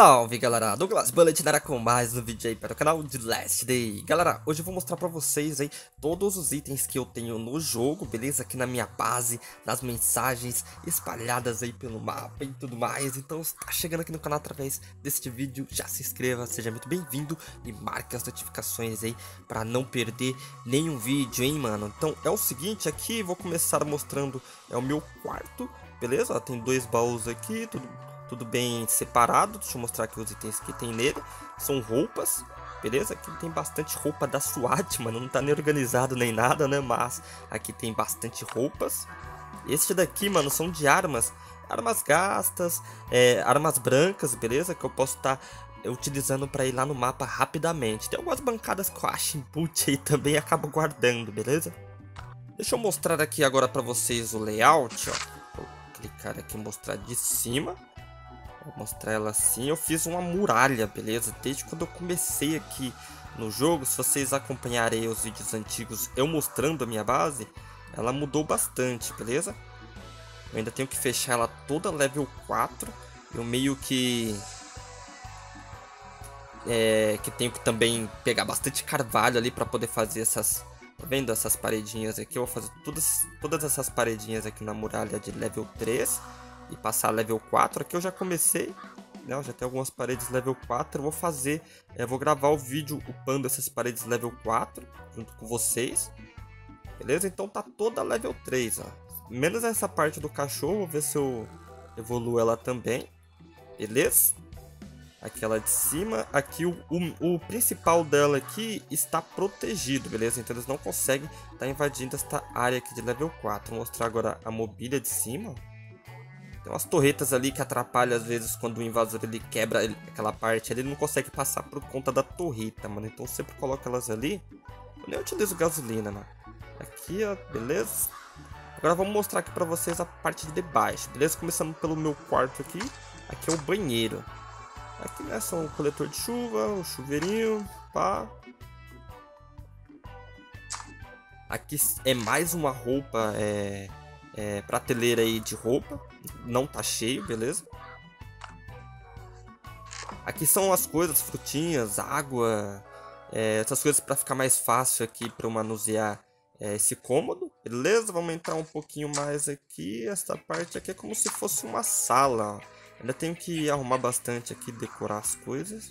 Salve galera, Douglas Bullet na com mais um vídeo aí para o canal de Last Day Galera, hoje eu vou mostrar para vocês aí todos os itens que eu tenho no jogo, beleza? Aqui na minha base, nas mensagens espalhadas aí pelo mapa e tudo mais Então se tá chegando aqui no canal através deste vídeo, já se inscreva, seja muito bem-vindo E marque as notificações aí para não perder nenhum vídeo, hein mano Então é o seguinte, aqui vou começar mostrando, é o meu quarto, beleza? Tem dois baús aqui, tudo tudo bem separado. Deixa eu mostrar aqui os itens que tem nele. São roupas, beleza? Aqui tem bastante roupa da SWAT, mano. Não tá nem organizado nem nada, né? Mas aqui tem bastante roupas. Este daqui, mano, são de armas. Armas gastas, é, armas brancas, beleza? Que eu posso estar tá utilizando para ir lá no mapa rapidamente. Tem algumas bancadas que eu acho input aí também acabo guardando, beleza? Deixa eu mostrar aqui agora para vocês o layout, ó. Vou clicar aqui e mostrar de cima. Vou mostrar ela assim. Eu fiz uma muralha, beleza? Desde quando eu comecei aqui no jogo, se vocês acompanharem os vídeos antigos eu mostrando a minha base, ela mudou bastante, beleza? Eu ainda tenho que fechar ela toda level 4. Eu meio que... É, que tenho que também pegar bastante carvalho ali para poder fazer essas... Tá vendo essas paredinhas aqui? Eu vou fazer todas, todas essas paredinhas aqui na muralha de level 3 e passar level 4. Aqui eu já comecei, né? Eu já tenho algumas paredes level 4. Eu vou fazer, eu vou gravar o vídeo upando essas paredes level 4 junto com vocês. Beleza? Então tá toda level 3, ó. Menos essa parte do cachorro, vou ver se eu evoluo ela também. Beleza? Aquela de cima. Aqui o, o, o, principal dela aqui está protegido, beleza? Então eles não conseguem estar tá invadindo esta área aqui de level 4. Vou mostrar agora a mobília de cima. Tem umas torretas ali que atrapalham às vezes quando o invasor ele quebra aquela parte ali, ele não consegue passar por conta da torreta, mano. Então sempre coloca elas ali. Eu nem utilizo gasolina, mano. Aqui, ó, beleza? Agora vamos mostrar aqui pra vocês a parte de baixo, beleza? Começando pelo meu quarto aqui. Aqui é o banheiro. Aqui, né, são o coletor de chuva, o chuveirinho, pá. Aqui é mais uma roupa, é é, prateleira aí de roupa. Não tá cheio, beleza? Aqui são as coisas, frutinhas, água, é, essas coisas para ficar mais fácil aqui para eu manusear é, esse cômodo, beleza? Vamos entrar um pouquinho mais aqui, essa parte aqui é como se fosse uma sala, ó. Ainda tenho que arrumar bastante aqui, decorar as coisas.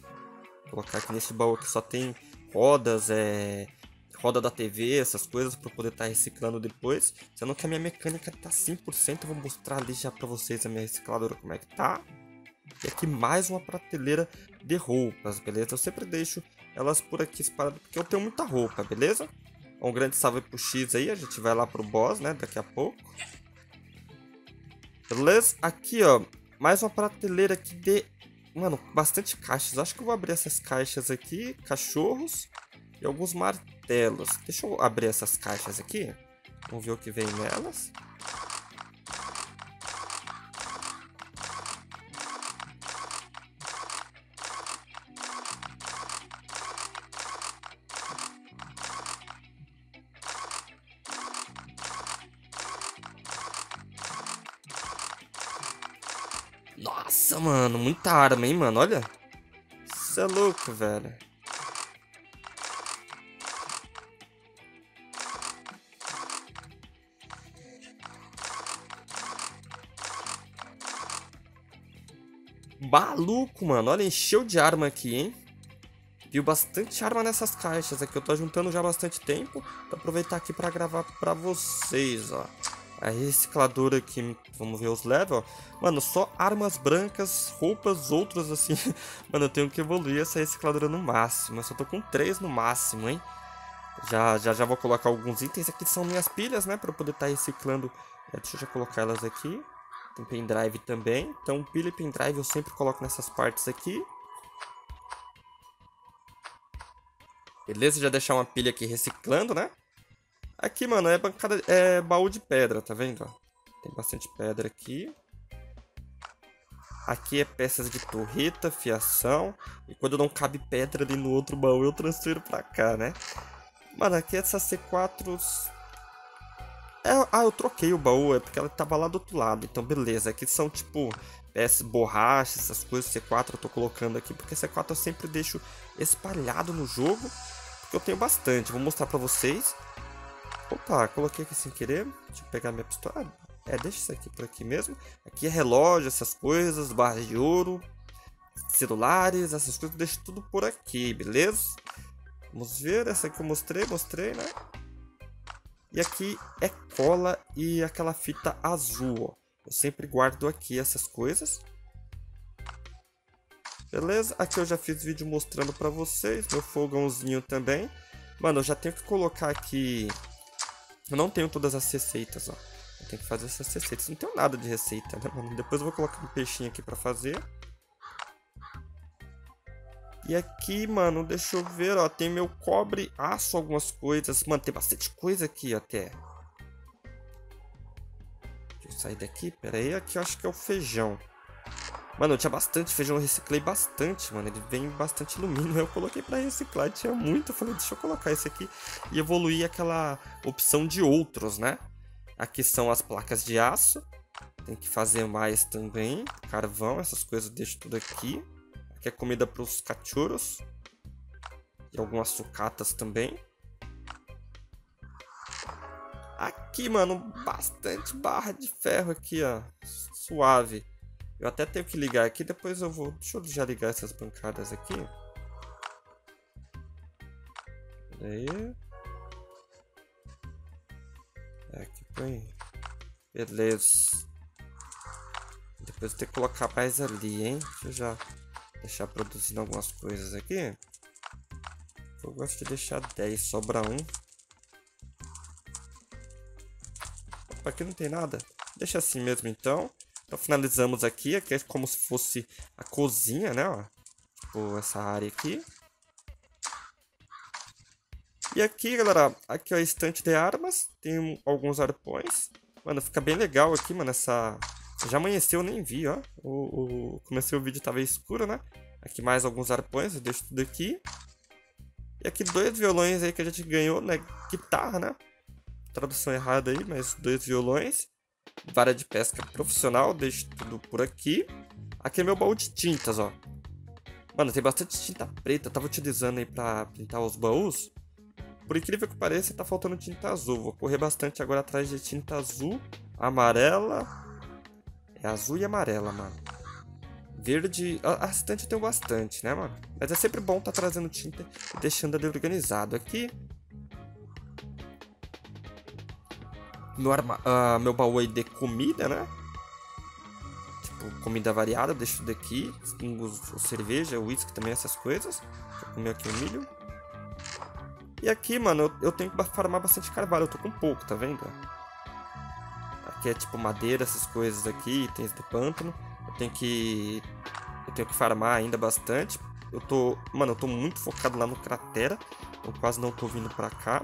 Vou colocar aqui nesse baú que só tem rodas, é, roda da TV, essas coisas para poder estar tá reciclando depois. Sendo que a minha mecânica tá 100%, eu vou mostrar ali já para vocês a minha recicladora como é que tá. E aqui mais uma prateleira de roupas, beleza? Eu sempre deixo elas por aqui espalhadas porque eu tenho muita roupa, beleza? Um grande salve pro X aí, a gente vai lá pro boss, né, daqui a pouco. Beleza? Aqui, ó, mais uma prateleira aqui de... Mano, bastante caixas. Acho que eu vou abrir essas caixas aqui. Cachorros e alguns martelos. Deixa eu abrir essas caixas aqui. Vamos ver o que vem nelas. Nossa, mano, muita arma, hein, mano? Olha. Isso é louco, velho. Maluco, mano. Olha, encheu de arma aqui, hein? Viu bastante arma nessas caixas aqui. Eu tô juntando já bastante tempo. Vou aproveitar aqui pra gravar pra vocês, ó. A recicladora aqui, vamos ver os levels. Mano, só armas brancas, roupas, outras assim. Mano, eu tenho que evoluir essa recicladora no máximo. Eu só tô com três no máximo, hein? Já, já, já vou colocar alguns itens. Aqui são minhas pilhas, né? Pra eu poder estar tá reciclando. É, deixa eu já colocar elas aqui. Tem pendrive também. Então, pilha e pendrive eu sempre coloco nessas partes aqui. Beleza, já deixar uma pilha aqui reciclando, né? Aqui, mano, é bancada, é baú de pedra, tá vendo? Tem bastante pedra aqui. Aqui é peças de torreta, fiação. E quando não cabe pedra ali no outro baú, eu transfiro pra cá, né? Mano, aqui essas C4 É, ah, eu troquei o baú, é porque ela tava lá do outro lado. Então, beleza. Aqui são tipo PS borrachas, essas coisas. C4 eu tô colocando aqui, porque C4 eu sempre deixo espalhado no jogo. Porque eu tenho bastante. Vou mostrar pra vocês. Opa, coloquei aqui sem querer. Deixa eu pegar minha pistola. É, deixa isso aqui por aqui mesmo. Aqui é relógio, essas coisas, barras de ouro, celulares, essas coisas. Deixa tudo por aqui, beleza? Vamos ver, essa aqui eu mostrei, mostrei, né? E aqui é cola e aquela fita azul, ó. Eu sempre guardo aqui essas coisas. Beleza? Aqui eu já fiz vídeo mostrando pra vocês. Meu fogãozinho também. Mano, eu já tenho que colocar aqui... Eu não tenho todas as receitas, ó. Eu tenho que fazer essas receitas. Não tenho nada de receita, né, mano? Depois eu vou colocar um peixinho aqui pra fazer. E aqui, mano, deixa eu ver, ó. Tem meu cobre, aço, algumas coisas. Mano, tem bastante coisa aqui até. Deixa eu sair daqui. Pera aí, aqui eu acho que é o feijão. Mano, eu tinha bastante feijão, eu reciclei bastante, mano. Ele vem bastante alumínio. Eu coloquei pra reciclar, tinha muito. Eu falei, deixa eu colocar esse aqui e evoluir aquela opção de outros, né? Aqui são as placas de aço. Tem que fazer mais também. Carvão, essas coisas, deixo tudo aqui. Aqui é comida para os cachorros. E algumas sucatas também. Aqui, mano, bastante barra de ferro aqui, ó. Suave. Eu até tenho que ligar aqui, depois eu vou... Deixa eu já ligar essas bancadas aqui. Aí. É, aqui põe. Beleza. Depois eu tenho que colocar mais ali, hein? Deixa eu já deixar produzindo algumas coisas aqui. Eu gosto de deixar 10, sobra um. Opa, aqui não tem nada. Deixa assim mesmo então. Então finalizamos aqui, aqui é como se fosse a cozinha, né? Ó. Tipo, essa área aqui. E aqui, galera, aqui é a estante de armas. Tem alguns arpões. Mano, fica bem legal aqui, mano, essa já amanheceu, eu nem vi, ó. O, o, comecei o vídeo, tava escuro, né? Aqui mais alguns arpões, eu deixo tudo aqui. E aqui dois violões aí que a gente ganhou, né? Guitarra, né? Tradução errada aí, mas dois violões. Vara de pesca profissional, deixo tudo por aqui. Aqui é meu baú de tintas, ó. Mano, tem bastante tinta preta, eu tava utilizando aí pra pintar os baús. Por incrível que pareça, tá faltando tinta azul. Vou correr bastante agora atrás de tinta azul, amarela é azul e amarela, mano. Verde, a, a estante eu tenho bastante, né, mano? Mas é sempre bom tá trazendo tinta e deixando ali organizado. Aqui, meu, arma, uh, meu baú aí de comida, né? Tipo, comida variada, deixo daqui. Cerveja, uísque também, essas coisas. Vou comer aqui o milho. E aqui, mano, eu, eu tenho que farmar bastante carvalho. Eu tô com pouco, tá vendo? Que é tipo madeira, essas coisas aqui, itens do pântano. Eu tenho que eu tenho que farmar ainda bastante. Eu tô, mano, eu tô muito focado lá no cratera, então quase não tô vindo pra cá.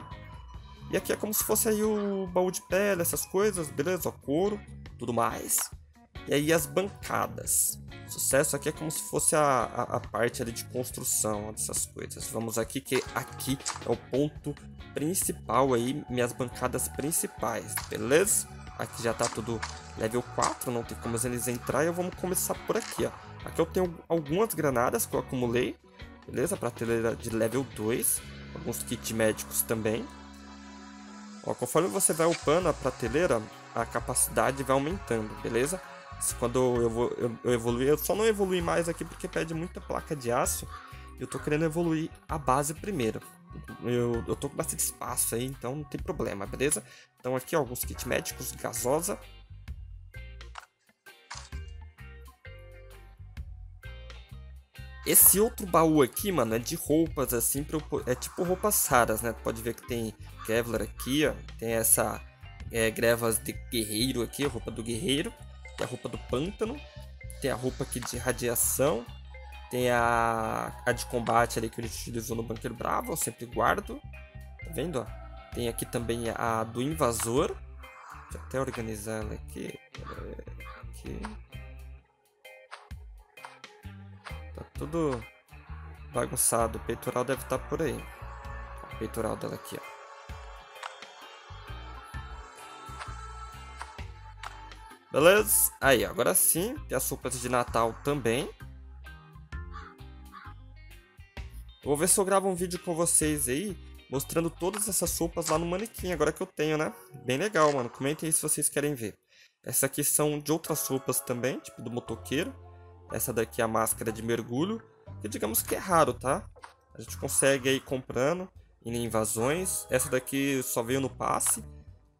E aqui é como se fosse aí o baú de pele, essas coisas, beleza? O couro, tudo mais. E aí as bancadas. Sucesso aqui é como se fosse a, a, a, parte ali de construção dessas coisas. Vamos aqui que aqui é o ponto principal aí, minhas bancadas principais, beleza? Aqui já tá tudo level 4, não tem como eles entrar. E vamos começar por aqui, ó. Aqui eu tenho algumas granadas que eu acumulei, beleza? Prateleira de level 2. Alguns kits médicos também. Ó, conforme você vai upando a prateleira, a capacidade vai aumentando, beleza? Quando eu, vou, eu, eu evoluir, eu só não evolui mais aqui porque pede muita placa de aço. Eu tô querendo evoluir a base primeiro. Eu, eu tô com bastante espaço aí, então não tem problema, beleza? Então aqui ó, alguns kits médicos, gasosa. Esse outro baú aqui, mano, é de roupas, assim, é tipo roupas raras, né? Pode ver que tem Kevlar aqui, ó. Tem essa é, grevas de guerreiro aqui, roupa do guerreiro. Tem a roupa do pântano. Tem a roupa aqui de radiação. Tem a, a de combate ali que a gente utilizou no Banqueiro Bravo, eu sempre guardo. Tá vendo? Tem aqui também a do Invasor. Deixa eu até organizar ela aqui. aqui. Tá tudo bagunçado. O peitoral deve estar tá por aí. O peitoral dela aqui, ó. Beleza? Aí, agora sim, tem as roupas de Natal também. Vou ver se eu gravo um vídeo com vocês aí, mostrando todas essas roupas lá no manequim, agora que eu tenho, né? Bem legal, mano. Comentem aí se vocês querem ver. Essas aqui são de outras roupas também, tipo do motoqueiro. Essa daqui é a máscara de mergulho, que digamos que é raro, tá? A gente consegue aí comprando em invasões. Essa daqui só veio no passe.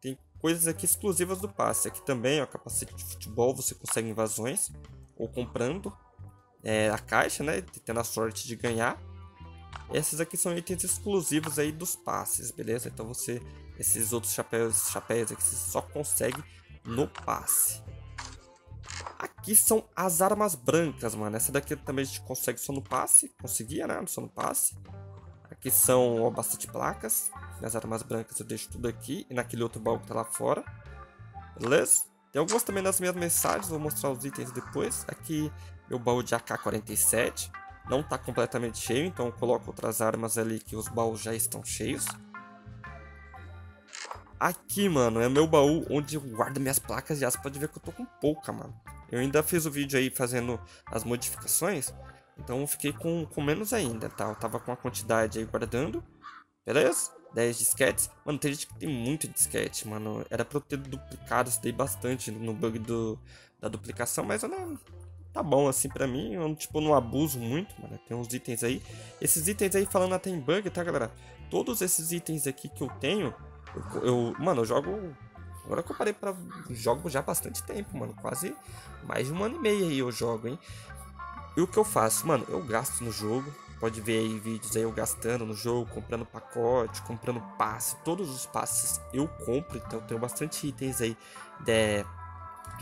Tem coisas aqui exclusivas do passe. Aqui também, ó, capacete de futebol, você consegue invasões. Ou comprando é, a caixa, né? Tendo a sorte de ganhar. Esses aqui são itens exclusivos aí dos passes, beleza? Então você, esses outros chapéus, chapéus aqui você só consegue no passe. Aqui são as armas brancas, mano. Essa daqui também a gente consegue só no passe. Conseguia, né? Só no passe. Aqui são ó, bastante placas. As armas brancas eu deixo tudo aqui. E naquele outro baú que tá lá fora. Beleza? Tem algumas também nas minhas mensagens. Vou mostrar os itens depois. Aqui meu baú de AK-47. Não tá completamente cheio. Então eu coloco outras armas ali que os baús já estão cheios. Aqui, mano, é meu baú onde eu guardo minhas placas de aço. Pode ver que eu tô com pouca, mano. Eu ainda fiz o vídeo aí fazendo as modificações. Então eu fiquei com, com menos ainda, tá? Eu tava com a quantidade aí guardando. Beleza? 10 disquetes. Mano, tem gente que tem muito disquete, mano. Era pra eu ter duplicado isso daí bastante no bug do, da duplicação, mas eu não... Tá bom assim pra mim, eu tipo, não abuso muito, mano. Tem uns itens aí. Esses itens aí falando até em bug, tá, galera? Todos esses itens aqui que eu tenho, eu, eu, mano, eu jogo. Agora que eu parei pra. Jogo já há bastante tempo, mano. Quase mais de um ano e meio aí eu jogo, hein? E o que eu faço? Mano, eu gasto no jogo. Pode ver aí vídeos aí eu gastando no jogo, comprando pacote, comprando passe. Todos os passes eu compro, então tenho bastante itens aí de,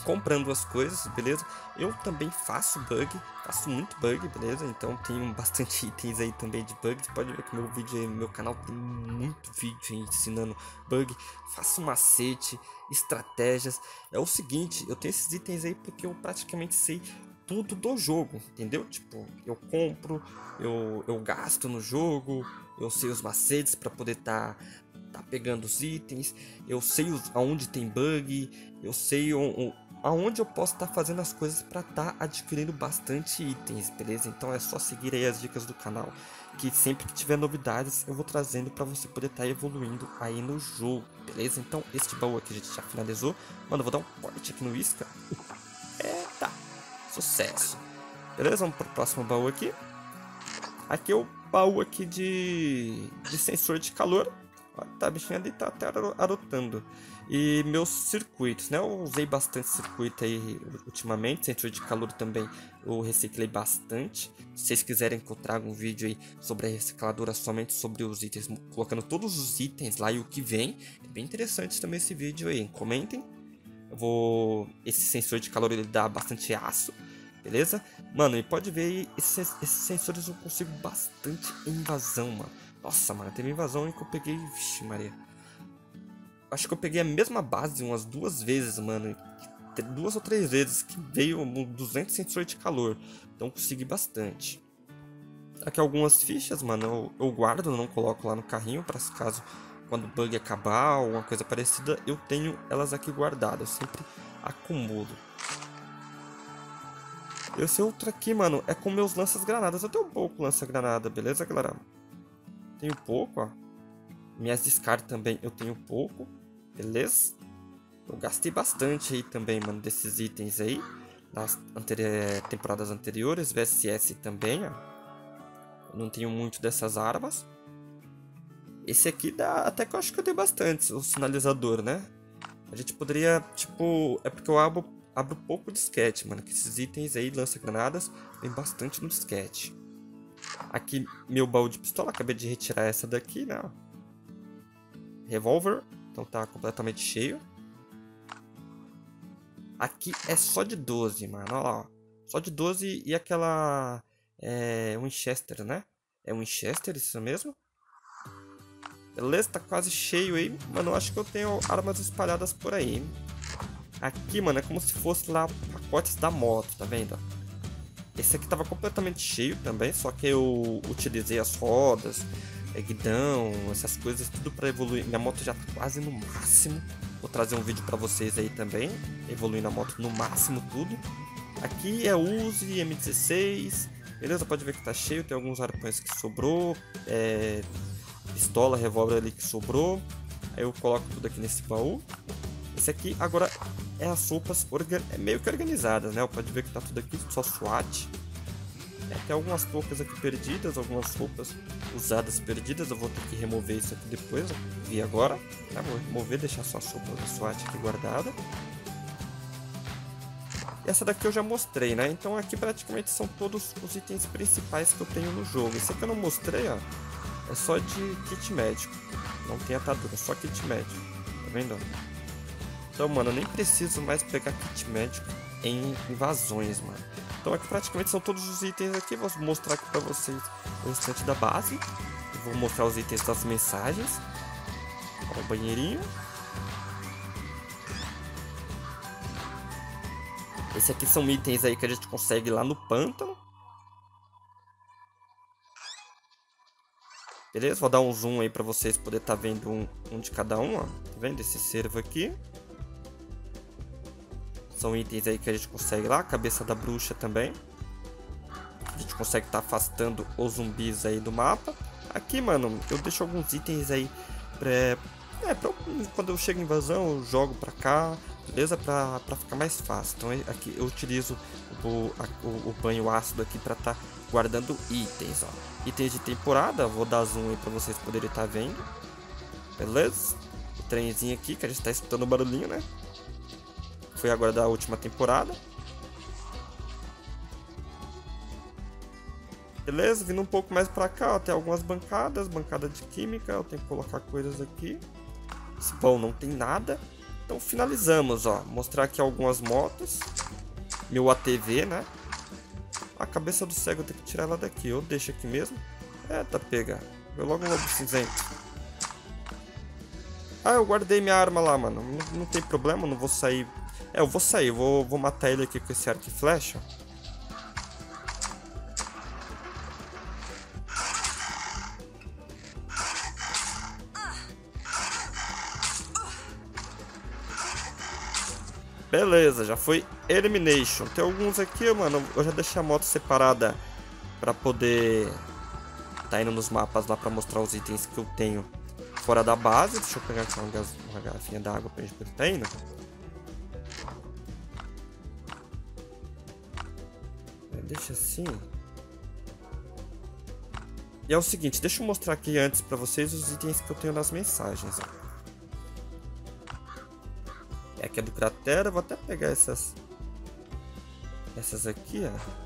comprando as coisas, beleza? Eu também faço bug, faço muito bug, beleza? Então tenho bastante itens aí também de bugs. Pode ver que meu vídeo meu canal tem muito vídeo ensinando bug. Faço macete, estratégias. É o seguinte, eu tenho esses itens aí porque eu praticamente sei tudo do jogo, entendeu? Tipo, eu compro, eu, eu gasto no jogo, eu sei os macetes para poder estar tá, tá pegando os itens, eu sei os, aonde tem bug, eu sei o, aonde eu posso estar tá fazendo as coisas para estar tá adquirindo bastante itens, beleza? Então é só seguir aí as dicas do canal, que sempre que tiver novidades eu vou trazendo para você poder estar tá evoluindo aí no jogo, beleza? Então este baú aqui a gente já finalizou, mano, eu vou dar um corte aqui no isca, é, tá, sucesso, beleza? Vamos pro próximo baú aqui, aqui é o baú aqui de, de sensor de calor, tá, a bichinha ali tá até arotando. E meus circuitos, né? Eu usei bastante circuito aí ultimamente, centro de calor também eu reciclei bastante. Se vocês quiserem que eu traga um vídeo aí sobre a recicladora somente sobre os itens, colocando todos os itens lá e o que vem, é bem interessante também esse vídeo aí. Comentem. Eu vou esse sensor de calor ele dá bastante aço, beleza? Mano, e pode ver esses, esses sensores eu consigo bastante invasão, mano. Nossa, mano, teve invasão que eu peguei, vixe, Maria. Acho que eu peguei a mesma base umas duas vezes, mano. Duas ou três vezes que veio 200 sensores de calor. Então consegui bastante. Aqui algumas fichas, mano. Eu, eu guardo, não coloco lá no carrinho. Para caso quando o bug acabar ou alguma coisa parecida, eu tenho elas aqui guardadas. Eu sempre acumulo. Esse outro aqui, mano, é com meus lanças-granadas. Eu tenho um pouco lança-granada, beleza, galera? Tenho pouco, ó. Minhas descargas também eu tenho pouco. Beleza? Eu gastei bastante aí também, mano, desses itens aí. Nas anteri temporadas anteriores. VSS também, ó. Eu não tenho muito dessas armas. Esse aqui dá... Até que eu acho que eu tenho bastante, o sinalizador, né? A gente poderia, tipo... É porque eu abro, abro pouco disquete, mano. Que esses itens aí, lança-granadas, vem bastante no disquete. Aqui, meu baú de pistola. Acabei de retirar essa daqui, né? Revolver então tá completamente cheio. Aqui é só de 12, mano. Olha lá, ó. Só de 12 e aquela... É... Winchester, né? É Winchester, isso mesmo? Beleza, tá quase cheio aí. Mano, eu acho que eu tenho armas espalhadas por aí. Aqui, mano, é como se fosse lá pacotes da moto, tá vendo? Esse aqui tava completamente cheio também, só que eu utilizei as rodas, guidão, essas coisas, tudo para evoluir. Minha moto já tá quase no máximo, Vou trazer um vídeo para vocês aí também, evoluindo a moto no máximo tudo. Aqui é Uzi M16, beleza? Pode ver que tá cheio, tem alguns arpões que sobrou, é, pistola, revólver ali que sobrou. Aí eu coloco tudo aqui nesse baú. Esse aqui agora é as roupas é meio que organizadas, né? Pode ver que tá tudo aqui, só SWAT. É, tem algumas poucas aqui perdidas, algumas roupas usadas perdidas. Eu vou ter que remover isso aqui depois, vi agora. Tá, vou remover, deixar só a roupas da SWAT aqui guardada. Essa daqui eu já mostrei, né? Então aqui praticamente são todos os itens principais que eu tenho no jogo. Esse aqui eu não mostrei, ó. É só de kit médico. Não tem atadura, só kit médico. Tá vendo? Então, mano, eu nem preciso mais pegar kit médico em invasões, mano. Então aqui praticamente são todos os itens aqui. Vou mostrar aqui pra vocês o restante da base. vou mostrar os itens das mensagens. Ó, o banheirinho. Esse aqui são itens aí que a gente consegue lá no pântano. Beleza? Vou dar um zoom aí pra vocês poderem estar tá vendo um, um, de cada um, ó. Tá vendo esse servo aqui? São itens aí que a gente consegue lá. Cabeça da bruxa também. A gente consegue estar tá afastando os zumbis aí do mapa. Aqui, mano, eu deixo alguns itens aí pra... É, pra, quando eu chego em invasão, eu jogo pra cá, beleza? Pra, pra ficar mais fácil. Então aqui eu utilizo o, a, o, o banho ácido aqui pra estar tá guardando itens, ó itens de temporada. Vou dar zoom aí pra vocês poderem estar tá vendo. Beleza? O trenzinho aqui, que a gente tá escutando o barulhinho, né? Foi agora da última temporada. Beleza, vindo um pouco mais pra cá, ó, tem algumas bancadas, bancada de química, eu tenho que colocar coisas aqui. Baú não tem nada. Então finalizamos, ó, mostrar aqui algumas motos. Meu ATV, né? A cabeça do cego eu tenho que tirar ela daqui. Ou deixa aqui mesmo. É, tá pega. Vou logo um lobo cinzento. Ah, eu guardei minha arma lá, mano. Não, não tem problema, não vou sair. É, eu vou sair. Vou, vou matar ele aqui com esse arco e flecha. Beleza, já foi Elimination. Tem alguns aqui, mano, eu já deixei a moto separada pra poder tá indo nos mapas lá pra mostrar os itens que eu tenho fora da base. Deixa eu pegar aqui uma, garrafinha d'água pra gente poder tá indo. Deixa assim. E é o seguinte, deixa eu mostrar aqui antes pra vocês os itens que eu tenho nas mensagens. Ó. Aqui é do cratera, vou até pegar essas essas aqui, ó.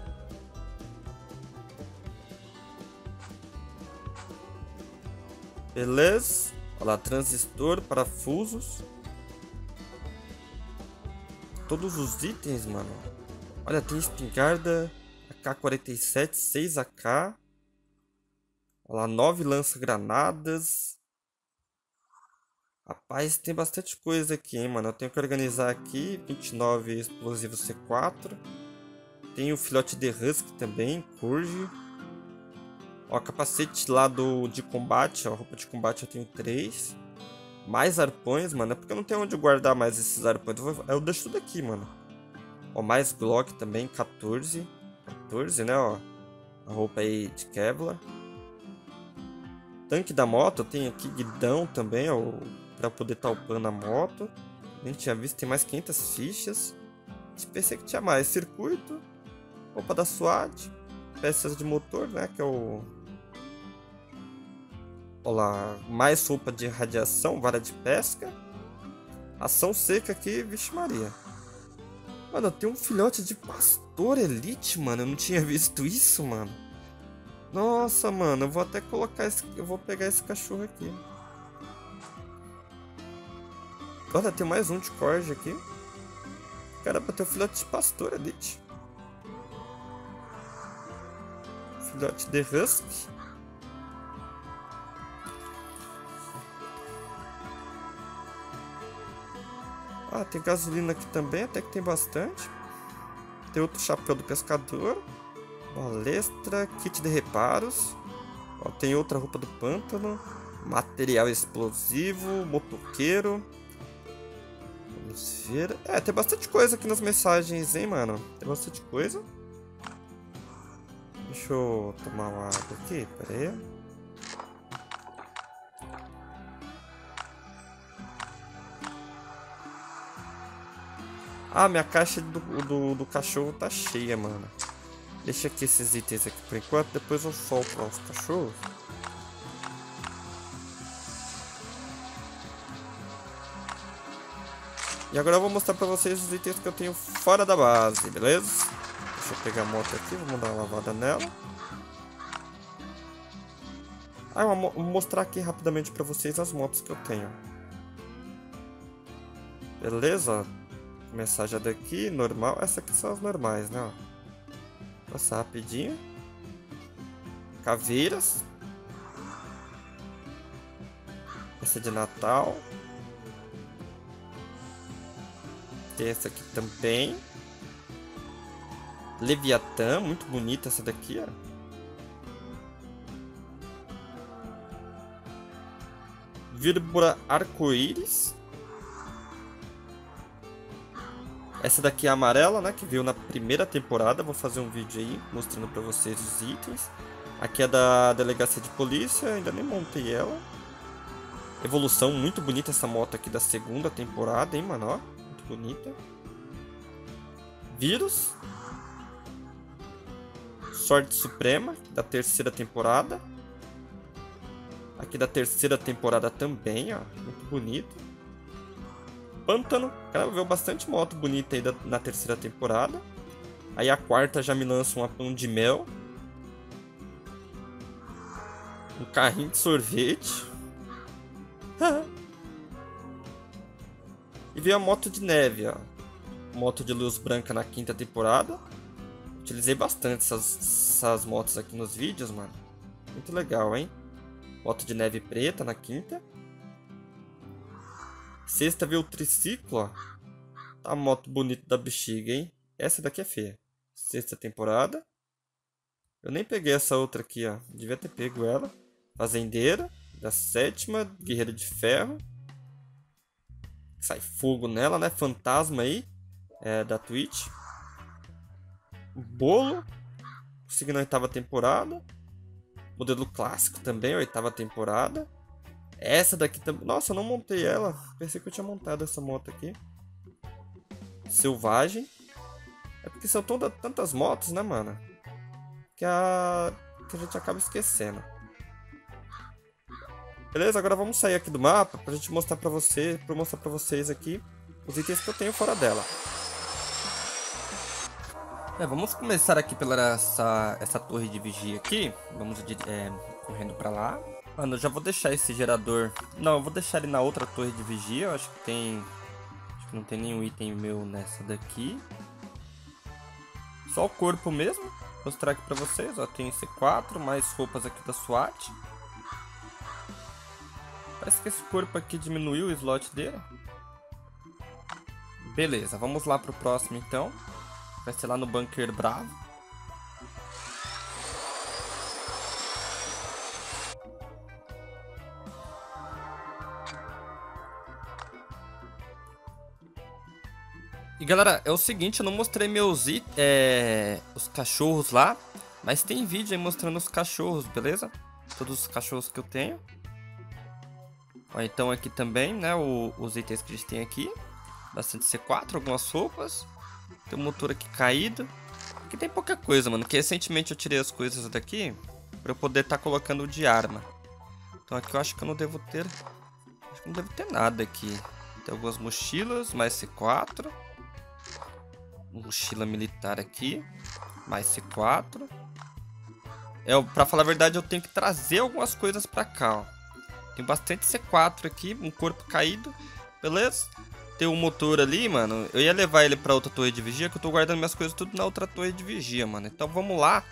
Beleza? Olha lá, transistor, parafusos. Todos os itens, mano. Olha, tem espingarda, AK-47, 6 AK. Olha lá, 9 lança-granadas. Rapaz, tem bastante coisa aqui, hein, mano. Eu tenho que organizar aqui. 29 explosivo C4. Tem o filhote de Husky também, Curge. Ó, capacete lá do, de combate, ó. Roupa de combate eu tenho 3. Mais arpões, mano. É porque eu não tenho onde guardar mais esses arpões. Eu, vou, eu deixo tudo aqui, mano. Ó, mais Glock também, 14. 14, né, ó. A roupa aí de Kevlar. Tanque da moto, tenho aqui guidão também, ó para poder estar upando a moto. Nem tinha visto, tem mais 500 fichas. Pensei que tinha mais. Circuito, roupa da SWAT, peças de motor, né? Que é o. Olá, mais roupa de radiação, vara de pesca. Ação seca aqui, vixe Maria. Mano, tem um filhote de pastor elite, mano. Eu não tinha visto isso, mano. Nossa, mano, eu vou até colocar esse. Eu vou pegar esse cachorro aqui. Olha, tem mais um de corja aqui. Caramba, tem um filhote de pastor ali. Filhote de husky. Ah, tem gasolina aqui também, até que tem bastante. Tem outro chapéu do pescador. Balestra, kit de reparos. Ó, tem outra roupa do pântano. Material explosivo, motoqueiro. Vamos ver. É, tem bastante coisa aqui nas mensagens, hein, mano? Tem bastante coisa. Deixa eu tomar uma água aqui, pera aí. Ah, minha caixa do, do, do, cachorro tá cheia, mano. Deixa aqui esses itens aqui por enquanto, depois eu solto os cachorros. E agora eu vou mostrar pra vocês os itens que eu tenho fora da base, beleza? Deixa eu pegar a moto aqui, vamos dar uma lavada nela. Ah, eu vou mostrar aqui rapidamente pra vocês as motos que eu tenho. Beleza? Já daqui, normal. Essas aqui são as normais, né? Passar rapidinho. Caveiras. Essa é de Natal. Tem essa aqui também. Leviatã, muito bonita essa daqui, ó. Vírbora arco-íris. Essa daqui é a amarela, né? Que veio na primeira temporada. Vou fazer um vídeo aí mostrando pra vocês os itens. Aqui é da delegacia de polícia. Ainda nem montei ela. Evolução, muito bonita essa moto aqui da segunda temporada, hein, mano? Ó bonita. Vírus. Sorte Suprema, da terceira temporada. Aqui da terceira temporada também, ó. Muito bonito. Pântano. Cara, veio bastante moto bonita aí da, na terceira temporada. Aí a quarta já me lança uma pão de mel. Um carrinho de sorvete. E veio a moto de neve, ó. Moto de luz branca na quinta temporada. Utilizei bastante essas, essas motos aqui nos vídeos, mano. Muito legal, hein? Moto de neve preta na quinta. Sexta veio o triciclo. Tá a moto bonita da bexiga, hein? Essa daqui é feia. Sexta temporada. Eu nem peguei essa outra aqui, ó. Devia ter pego ela. Fazendeira. Da sétima. Guerreiro de ferro sai fogo nela, né? Fantasma aí, é, da Twitch. Bolo, seguindo a oitava temporada. Modelo clássico também, oitava temporada. Essa daqui também. Nossa, eu não montei ela. Pensei que eu tinha montado essa moto aqui. Selvagem. É porque são toda, tantas motos, né, mano? Que a, que a gente acaba esquecendo. Beleza, agora vamos sair aqui do mapa pra gente mostrar pra você, pra mostrar pra vocês aqui os itens que eu tenho fora dela. É, vamos começar aqui pela essa, essa torre de vigia aqui. Vamos é, correndo pra lá. Mano, eu já vou deixar esse gerador... Não, eu vou deixar ele na outra torre de vigia. Eu acho que tem... Acho que não tem nenhum item meu nessa daqui. Só o corpo mesmo. Vou mostrar aqui pra vocês, ó. Tem C4, mais roupas aqui da SWAT. Parece que esse corpo aqui diminuiu o slot dele. Beleza, vamos lá pro próximo então. Vai ser lá no Bunker Bravo. Galera, é o seguinte, eu não mostrei meus é, os cachorros lá, mas tem vídeo aí mostrando os cachorros, beleza? Todos os cachorros que eu tenho. Ó, então aqui também, né, o, os itens que a gente tem aqui. Bastante C4, algumas roupas. Tem um motor aqui caído. Aqui tem pouca coisa, mano, que recentemente eu tirei as coisas daqui pra eu poder estar tá colocando de arma. Então aqui eu acho que eu não devo ter... Acho que não devo ter nada aqui. Tem algumas mochilas, mais C4. Mochila militar aqui, mais C4. É, pra falar a verdade, eu tenho que trazer algumas coisas pra cá, ó. Tem bastante C4 aqui, um corpo caído, beleza? Tem um motor ali, mano. Eu ia levar ele pra outra torre de vigia, que eu tô guardando minhas coisas tudo na outra torre de vigia, mano. Então vamos lá.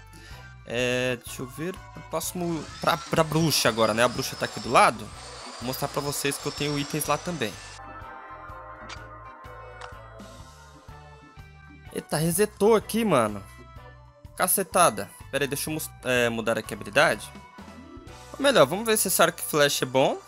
É, deixa eu ver. Próximo. Pra, pra bruxa agora, né? A bruxa tá aqui do lado. Vou mostrar pra vocês que eu tenho itens lá também. Eita, resetou aqui, mano. Cacetada. Pera aí, deixa eu é, mudar aqui a habilidade. Melhor, vamos ver se esse arco flash é bom.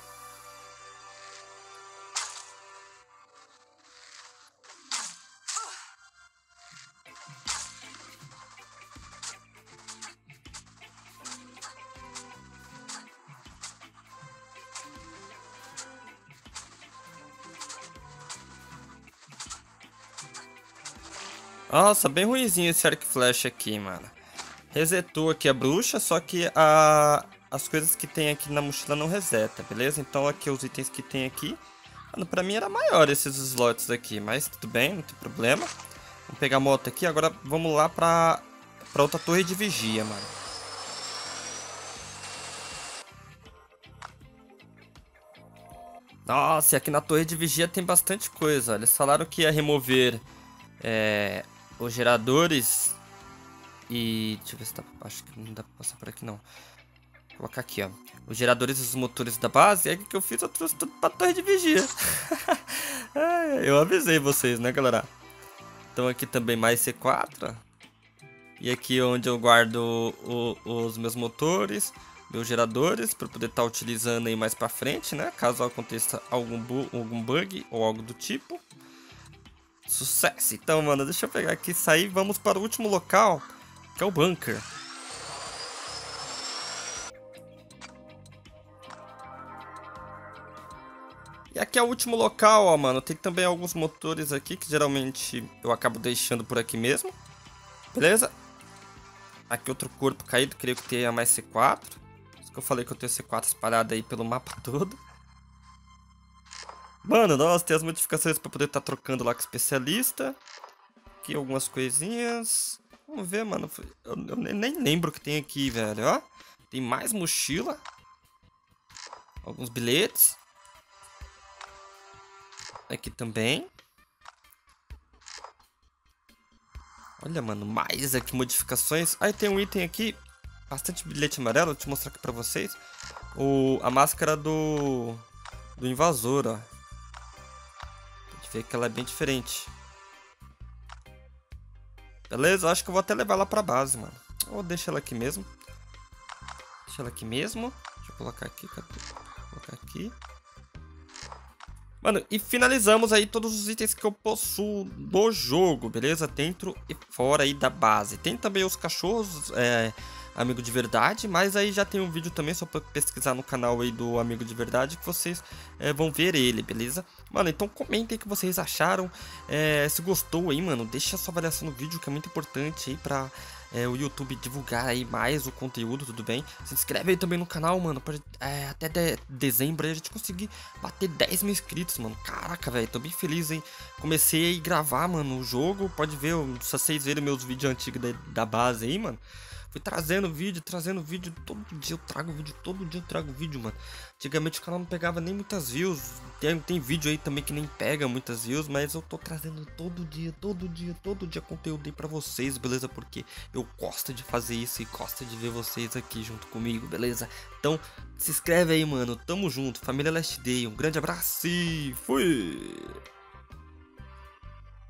Nossa, bem ruimzinho esse arco flash aqui, mano. Resetou aqui a bruxa, só que a, as coisas que tem aqui na mochila não reseta, beleza? Então aqui os itens que tem aqui. Mano, pra mim era maior esses slots aqui, mas tudo bem, não tem problema. Vamos pegar a moto aqui, agora vamos lá pra, pra outra torre de vigia, mano. Nossa, e aqui na torre de vigia tem bastante coisa. Eles falaram que ia remover é, os geradores e... Deixa eu ver se dá... Acho que não dá pra passar por aqui, não. Vou colocar aqui, ó. Os geradores e os motores da base. Aí, o que eu fiz? Eu trouxe tudo pra torre de vigia. eu avisei vocês, né, galera? Então aqui também mais C4. E aqui onde eu guardo o, os meus motores, meus geradores, para poder estar tá utilizando aí mais para frente, né? Caso aconteça algum, bu algum bug ou algo do tipo. Sucesso! Então, mano, deixa eu pegar aqui sair. Vamos para o último local, que é o bunker. E aqui é o último local, ó, mano. Tem também alguns motores aqui que geralmente eu acabo deixando por aqui mesmo. Beleza? Aqui outro corpo caído, creio que tenha mais C4. Isso que eu falei que eu tenho C4 espalhado aí pelo mapa todo. Mano, nossa, tem as modificações pra poder estar tá trocando lá com especialista. Aqui algumas coisinhas. Vamos ver, mano. Eu, eu nem lembro o que tem aqui, velho, ó. Tem mais mochila. Alguns bilhetes. Aqui também. Olha, mano, mais aqui modificações. Aí tem um item aqui, bastante bilhete amarelo, vou te mostrar aqui pra vocês. O, a máscara do, do invasor, ó. Ver que ela é bem diferente. Beleza? Acho que eu vou até levar ela pra base, mano. Ou deixa ela aqui mesmo. Deixa ela aqui mesmo. Deixa eu colocar aqui? Vou colocar aqui. Mano, e finalizamos aí todos os itens que eu possuo do jogo, beleza? Dentro e fora aí da base. Tem também os cachorros, é, amigo de verdade, mas aí já tem um vídeo também, só pra pesquisar no canal aí do amigo de verdade, que vocês é, vão ver ele, beleza? Mano, então comentem o que vocês acharam, é, se gostou aí, mano, deixa sua avaliação no vídeo, que é muito importante aí pra é, o YouTube divulgar aí mais o conteúdo, tudo bem? Se inscreve aí também no canal, mano, pra, é, até de dezembro aí a gente conseguir bater 10 mil inscritos, mano. Caraca, velho, tô bem feliz, hein? Comecei a gravar, mano, o jogo, pode ver, se vocês verem meus vídeos antigos da, da base aí, mano. Fui trazendo vídeo, trazendo vídeo, todo dia eu trago vídeo, todo dia eu trago vídeo, mano. Antigamente o canal não pegava nem muitas views. Tem, tem vídeo aí também que nem pega muitas views, mas eu tô trazendo todo dia, todo dia, todo dia conteúdo aí pra vocês, beleza? Porque eu gosto de fazer isso e gosto de ver vocês aqui junto comigo, beleza? Então, se inscreve aí, mano. Tamo junto. Família Last Day, um grande abraço e fui!